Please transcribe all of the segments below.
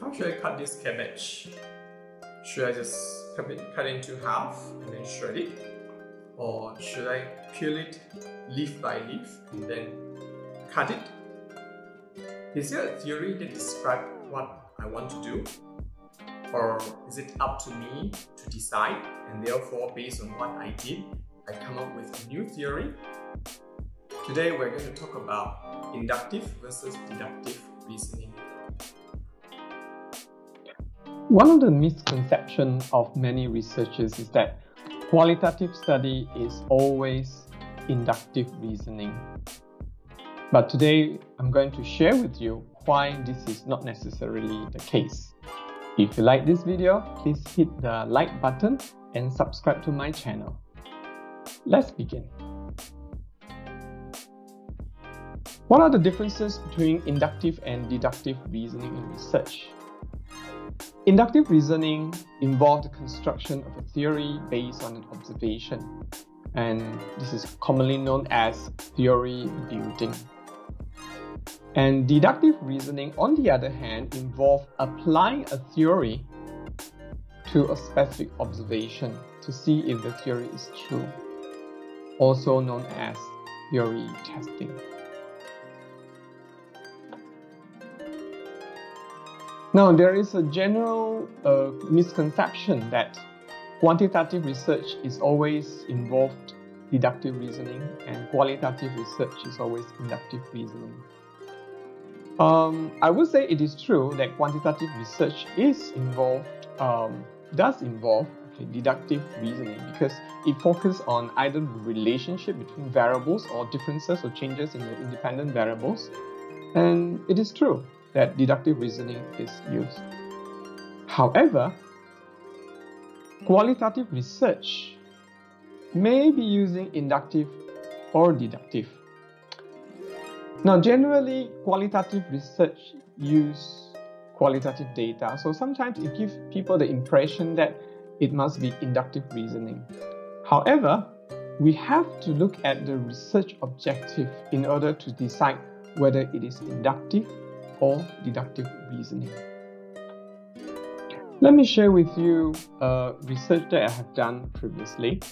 how should I cut this cabbage? Should I just cut it, cut it into half and then shred it? Or should I peel it leaf by leaf and then cut it? Is there a theory that describes what I want to do? Or is it up to me to decide and therefore based on what I did, I come up with a new theory? Today we're going to talk about inductive versus deductive reasoning. One of the misconceptions of many researchers is that qualitative study is always inductive reasoning. But today I'm going to share with you why this is not necessarily the case. If you like this video, please hit the like button and subscribe to my channel. Let's begin. What are the differences between inductive and deductive reasoning in research? Inductive reasoning involves the construction of a theory based on an observation, and this is commonly known as theory building. And deductive reasoning, on the other hand, involves applying a theory to a specific observation to see if the theory is true, also known as theory testing. Now, there is a general uh, misconception that quantitative research is always involved deductive reasoning and qualitative research is always inductive reasoning. Um, I would say it is true that quantitative research is involved, um, does involve okay, deductive reasoning because it focuses on either the relationship between variables or differences or changes in the independent variables. And it is true that deductive reasoning is used. However, qualitative research may be using inductive or deductive. Now, generally, qualitative research use qualitative data, so sometimes it gives people the impression that it must be inductive reasoning. However, we have to look at the research objective in order to decide whether it is inductive or deductive reasoning. Let me share with you a research that I have done previously.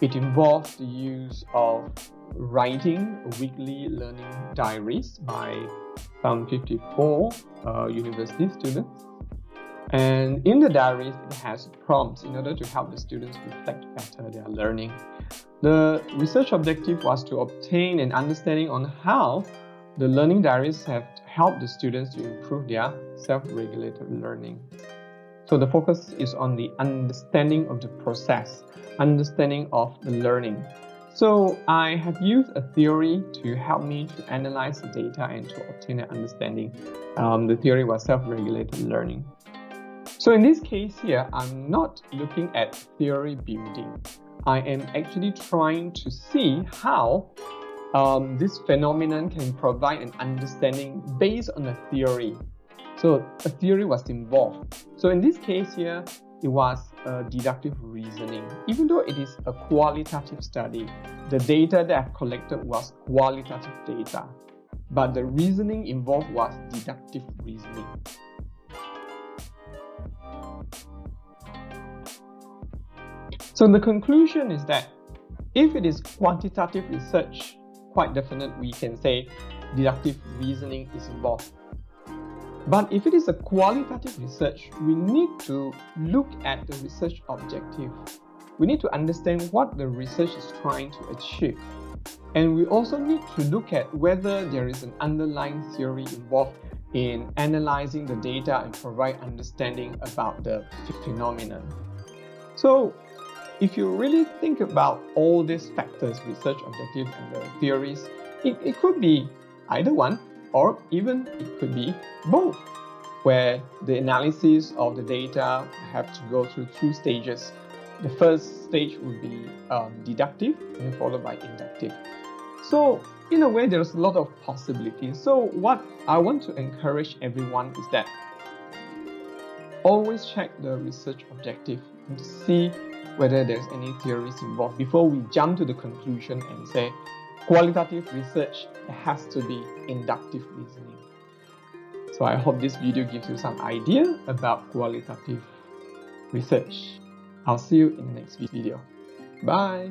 It involves the use of writing weekly learning diaries by some 54 uh, university students. And in the diaries, it has prompts in order to help the students reflect better their learning. The research objective was to obtain an understanding on how the learning diaries have helped the students to improve their self-regulated learning. So the focus is on the understanding of the process, understanding of the learning. So I have used a theory to help me to analyze the data and to obtain an understanding. Um, the theory was self-regulated learning. So in this case here, I'm not looking at theory building. I am actually trying to see how um, this phenomenon can provide an understanding based on a theory. So a theory was involved. So in this case here, it was deductive reasoning. Even though it is a qualitative study, the data that I've collected was qualitative data, but the reasoning involved was deductive reasoning. So the conclusion is that if it is quantitative research, quite definite we can say deductive reasoning is involved. But if it is a qualitative research, we need to look at the research objective. We need to understand what the research is trying to achieve. And we also need to look at whether there is an underlying theory involved in analyzing the data and provide understanding about the phenomenon. So if you really think about all these factors, research objective and the theories, it, it could be either one or even it could be both, where the analysis of the data have to go through two stages. The first stage would be um, deductive and followed by inductive. So in a way, there's a lot of possibilities. So what I want to encourage everyone is that always check the research objective and see whether there's any theories involved before we jump to the conclusion and say qualitative research has to be inductive reasoning. So I hope this video gives you some idea about qualitative research. I'll see you in the next video. Bye!